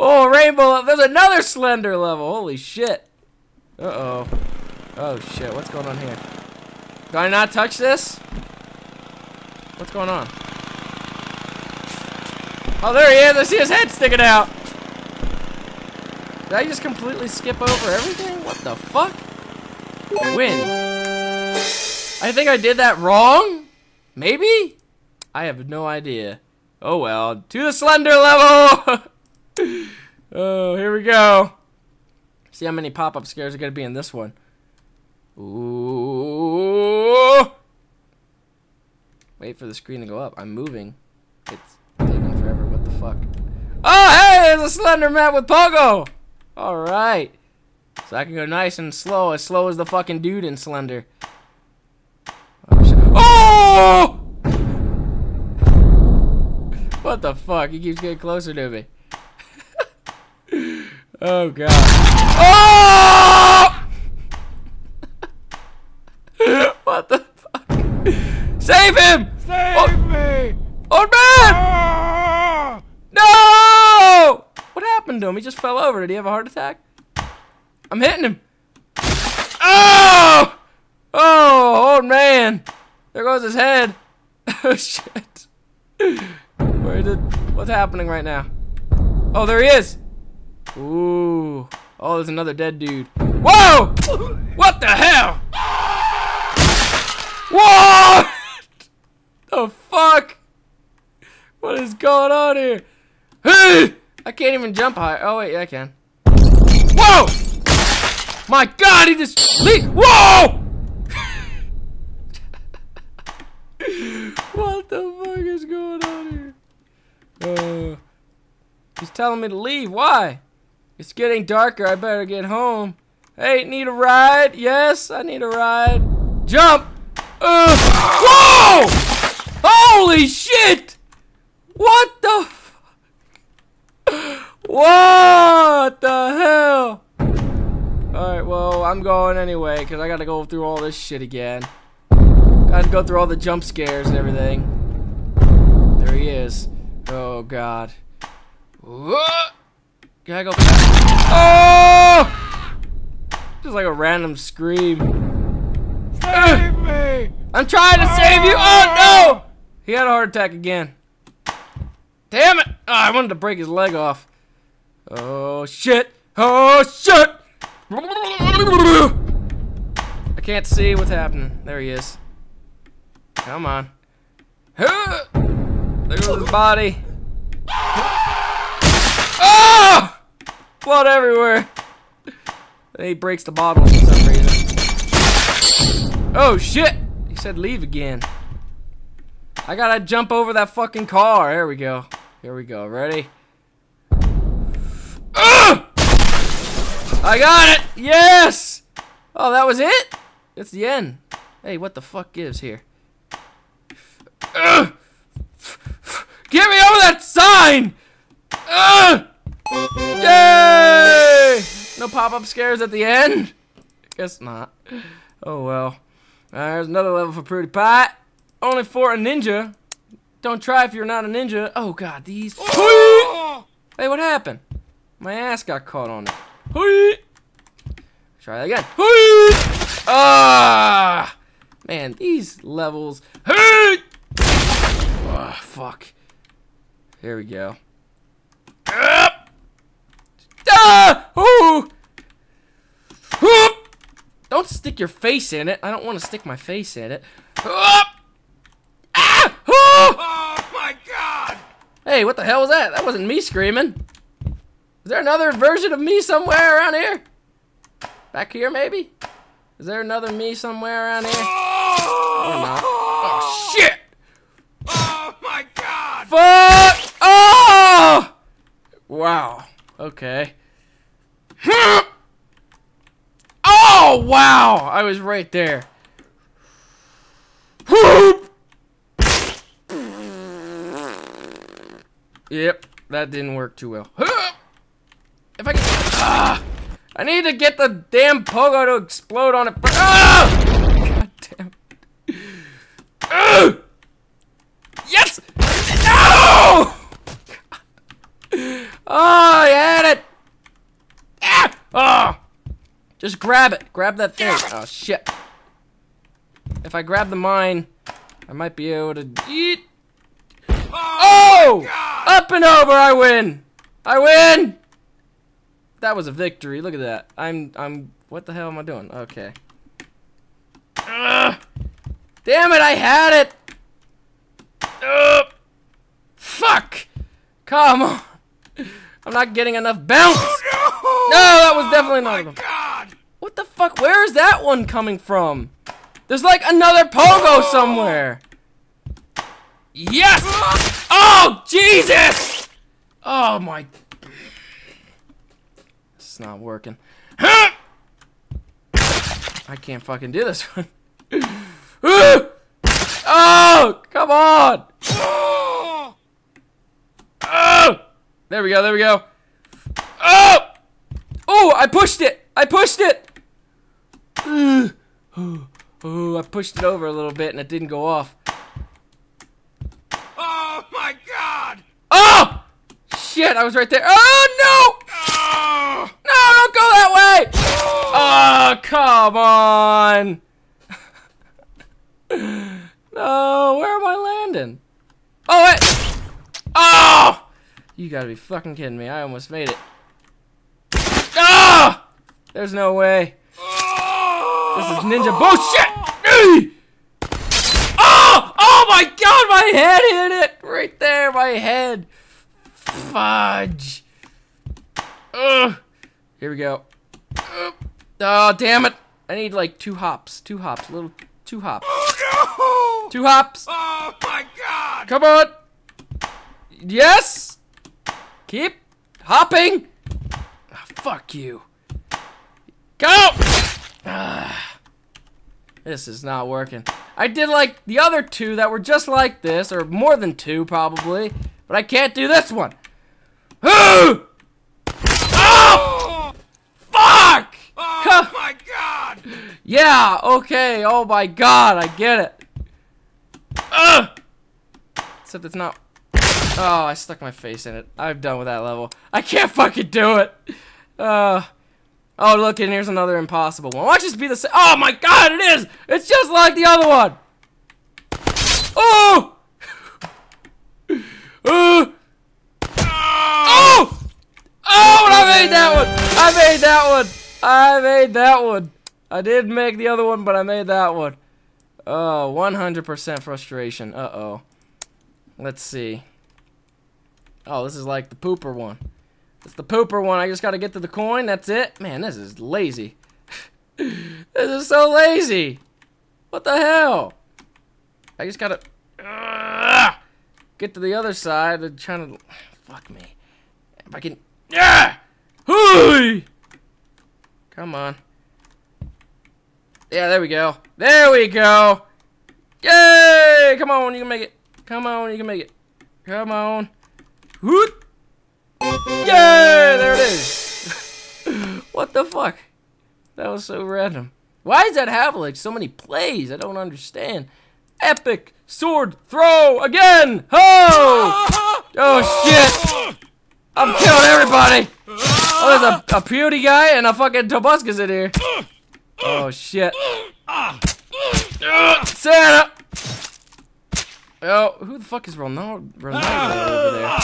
Oh, rainbow! There's another slender level. Holy shit. Uh-oh. Oh, shit. What's going on here? Do I not touch this? What's going on? Oh, there he is. I see his head sticking out. Did I just completely skip over everything? What the fuck? Win. I think I did that wrong? Maybe? I have no idea. Oh well. To the slender level! oh, here we go. See how many pop-up scares are going to be in this one. Ooh! Wait for the screen to go up. I'm moving. It's taking forever. What the fuck? Oh, hey! There's a slender map with Pogo! Alright. So I can go nice and slow, as slow as the fucking dude in Slender. Oh! what the fuck? He keeps getting closer to me. Oh god. Oh! what the fuck? Save him! Save oh. me! Old man! Ah! No! What happened to him? He just fell over. Did he have a heart attack? I'm hitting him. Oh! Oh, old man. There goes his head. oh, shit. Where did... What's happening right now? Oh, there he is. Ooh. Oh, there's another dead dude. Whoa! What the hell? What? the fuck? What is going on here? Hey! I can't even jump high. Oh, wait, yeah, I can. Whoa! My god, he just leave. Whoa! what the fuck is going on here? Uh, he's telling me to leave. Why? It's getting darker. I better get home. Hey, need a ride? Yes, I need a ride. Jump! Uh, whoa! Holy shit! What the What the hell? Alright, well, I'm going anyway, because I gotta go through all this shit again. Gotta go through all the jump scares and everything. There he is. Oh, God. Gotta go fast. Oh! Just like a random scream. Save me! I'm trying to save you! Oh, no! He had a heart attack again. Damn it! Oh, I wanted to break his leg off. Oh, shit! Oh, shit! I can't see what's happening. There he is. Come on. There goes his body. Oh! Blood everywhere. And he breaks the bottle for some reason. Oh, shit! He said leave again. I gotta jump over that fucking car. There we go. Here we go. Ready? Ugh! I got it! Yes! Oh, that was it? That's the end. Hey, what the fuck gives here? Ah! Ugh! Get me over that sign! Ugh! Yay! No pop-up scares at the end? Guess not. Oh well. Uh, there's another level for Pretty Pie. Only for a ninja. Don't try if you're not a ninja. Oh god, these. Hey, what happened? My ass got caught on it. Try that again. Ah! Man, these levels. Oh, fuck. Here we go. Ah! Ooh! Don't stick your face in it. I don't want to stick my face in it. Ah! Oh my god! Hey, what the hell was that? That wasn't me screaming. Is there another version of me somewhere around here? Back here, maybe? Is there another me somewhere around here? Oh? Oh, shit! Oh, my God! Fuck! Oh! Wow. Okay. Oh, wow! I was right there. Yep, that didn't work too well. If I can... Ah! I need to get the damn pogo to explode on it. Ah! God damn. Uh! Yes! No! Oh, I had it! Ah! Oh! Just grab it. Grab that thing. Oh, shit. If I grab the mine, I might be able to eat. Oh! oh! Up and over, I win! I win! That was a victory. Look at that. I'm, I'm, what the hell am I doing? Okay. Ugh. Damn it, I had it! Ugh. Fuck! Come on! I'm not getting enough bounce! Oh, No, that was definitely not oh, my enough. What the fuck? Where is that one coming from? There's like another pogo somewhere. Yes! Oh, Jesus! Oh my. It's not working. Huh! I can't fucking do this one. oh, come on! Oh! There we go, there we go. Oh! Oh, I pushed it! I pushed it! Ugh. Oh, I pushed it over a little bit and it didn't go off. Oh my God! Oh! Shit, I was right there. Oh, Oh! no! No, don't go that way! Oh. oh, come on! no, where am I landing? Oh, wait! Oh! You gotta be fucking kidding me. I almost made it. There's no way. This is ninja bullshit! Oh! Oh my god, my head hit it! Right there, my head. Fudge. Ugh. Here we go. Ugh. Oh, damn it. I need like two hops. Two hops. Little two hops. Oh no! Two hops. Oh my God! Come on. Yes. Keep hopping. Ah, fuck you. Go. Ah. this is not working. I did like the other two that were just like this, or more than two probably, but I can't do this one. oh! Oh! Fuck! Oh my God! Yeah, okay, oh my god, I get it. Ugh! Except it's not. Oh, I stuck my face in it. I'm done with that level. I can't fucking do it. Uh. Oh, look, and here's another impossible one. Watch this be the same. Oh my god, it is! It's just like the other one! Oh! Oh! Oh! Oh, and I made that one! I made that one! I made that one! I did make the other one, but I made that one. Oh, 100% frustration. Uh-oh. Let's see. Oh, this is like the pooper one. It's the pooper one. I just gotta get to the coin. That's it. Man, this is lazy. this is so lazy. What the hell? I just gotta Ugh! get to the other side and trying to. Fuck me. If I can. Yeah. Hooey! Come on. Yeah, there we go. There we go. Yay! Come on, you can make it. Come on, you can make it. Come on. Whoop! Yay! There it is. what the fuck? That was so random. Why does that have like so many plays? I don't understand. Epic sword throw again! Ho! Oh shit! I'm killing everybody! Oh, there's a, a Pewdie guy and a fucking Tobuscus in here. Oh shit. Santa! Oh, who the fuck is Ronaldo, Ronaldo over there?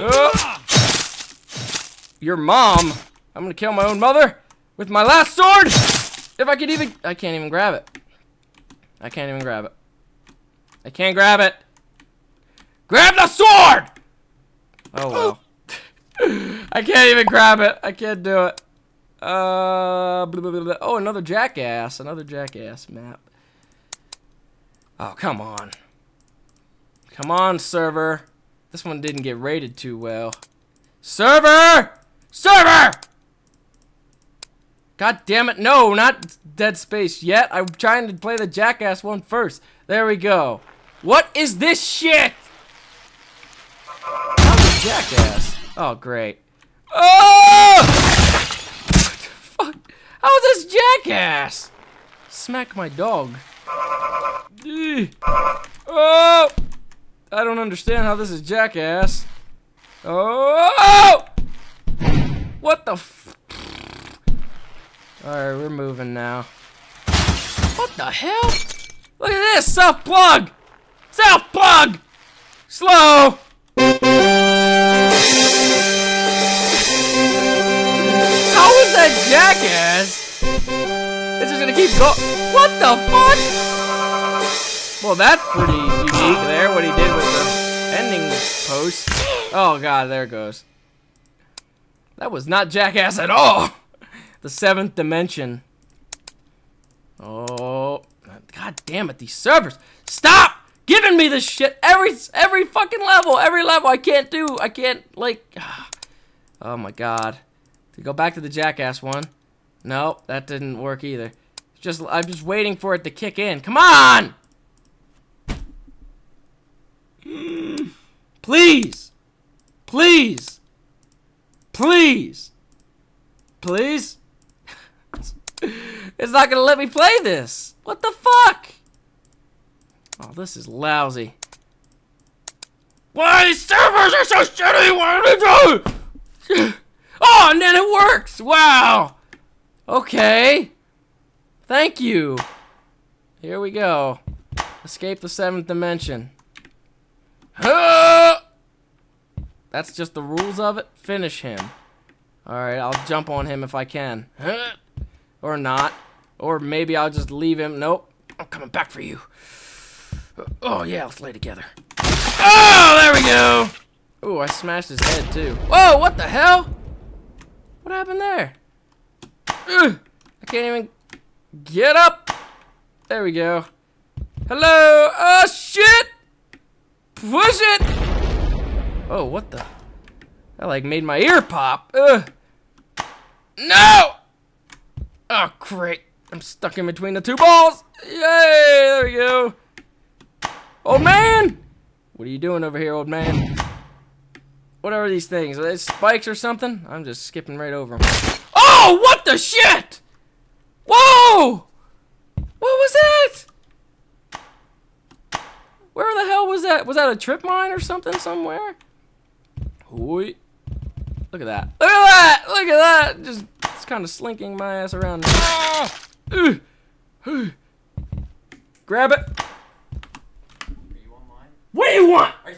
Oh. Your mom? I'm gonna kill my own mother with my last sword! If I could even- I can't even grab it. I can't even grab it. I can't grab it. Grab the sword! Oh well. I can't even grab it. I can't do it. Uh, blah, blah, blah, oh, another jackass. Another jackass map. Oh, come on. Come on, server. This one didn't get rated too well. Server! Server! God damn it. No, not Dead Space yet. I'm trying to play the jackass one first. There we go. What is this shit? How's a jackass? Oh, great. Oh! What the fuck? How's this jackass? Smack my dog. Oh! I don't understand how this is jackass. Oh! F- Alright, we're moving now. What the hell? Look at this! Self plug! Self plug! Slow! How is that jackass? It's just gonna keep going. What the fuck? Well, that's pretty unique there, what he did with the ending post. Oh god, there goes. That was not jackass at all. The seventh dimension. Oh, god damn it, these servers. Stop giving me this shit every every fucking level, every level I can't do. I can't like Oh my god. To go back to the jackass one. No, that didn't work either. Just I'm just waiting for it to kick in. Come on! Please! Please! Please! Please? it's not gonna let me play this! What the fuck? Oh, this is lousy. Why servers are so shitty? What did they? Oh, and then it works! Wow! Okay. Thank you. Here we go. Escape the seventh dimension. Huh! That's just the rules of it. Finish him. Alright, I'll jump on him if I can. Or not. Or maybe I'll just leave him. Nope. I'm coming back for you. Oh, yeah, let's lay together. Oh, there we go! Ooh, I smashed his head, too. Whoa, what the hell? What happened there? Ugh, I can't even get up. There we go. Hello? Oh, shit! Push it! Oh, what the? That like made my ear pop. Ugh. No! Oh, great. I'm stuck in between the two balls. Yay! There we go. Old man! What are you doing over here, old man? What are these things? Are they spikes or something? I'm just skipping right over them. Oh, what the shit? Whoa! What was that? Where the hell was that? Was that a trip mine or something somewhere? Oi. Look at that. Look at that! Look at that! Just, just kind of slinking my ass around. Ah! Grab it. Are? What do you want? Are you